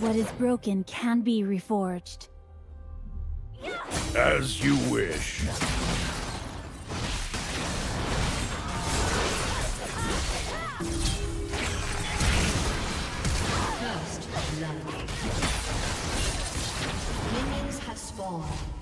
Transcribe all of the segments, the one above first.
What is broken can be reforged. As you wish. First blood. Minions have spawned.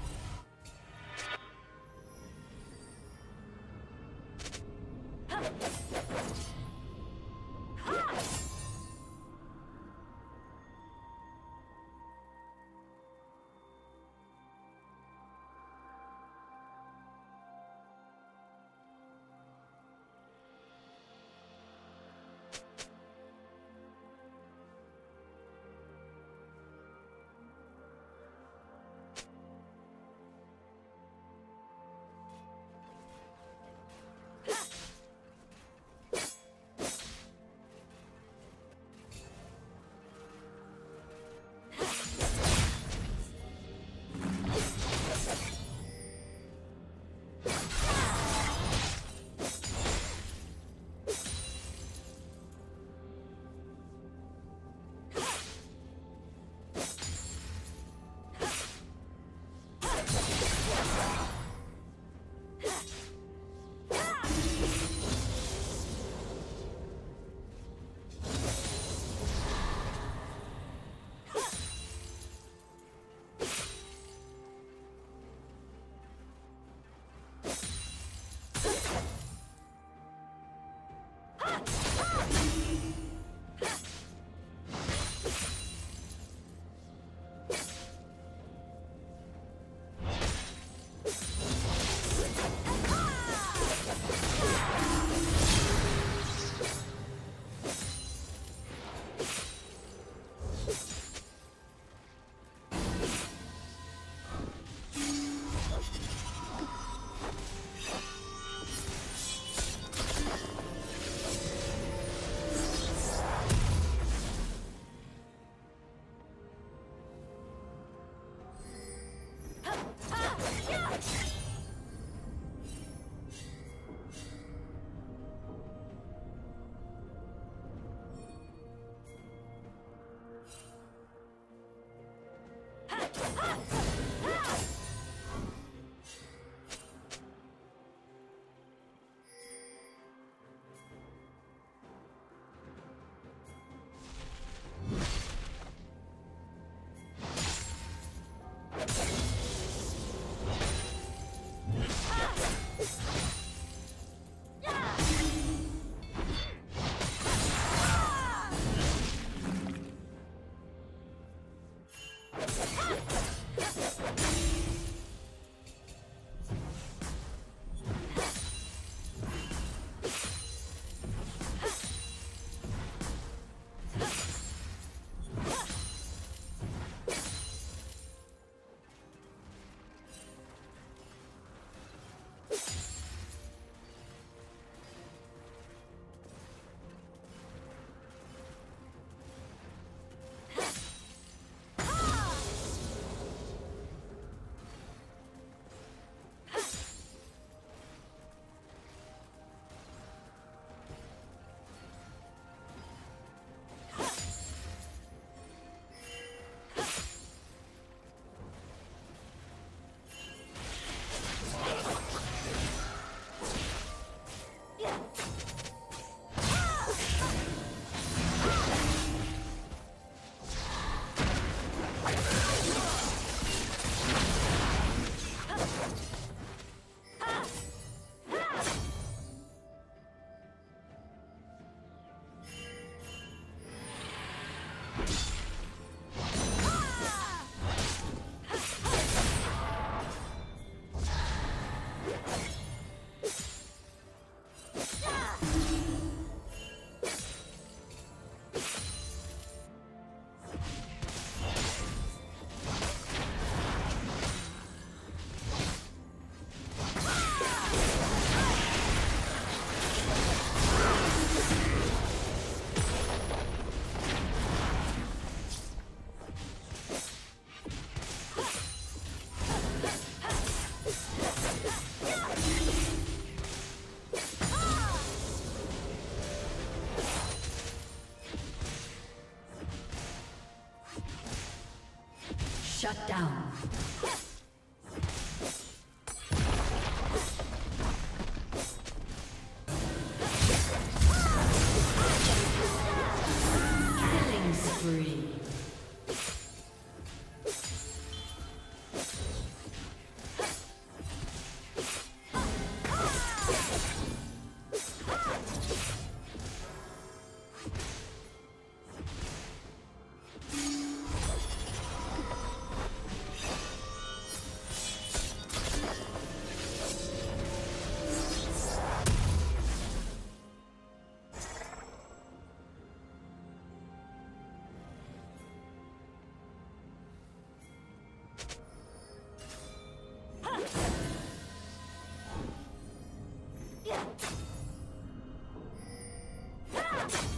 Shut down. Rampage.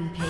Rampage.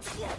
Turret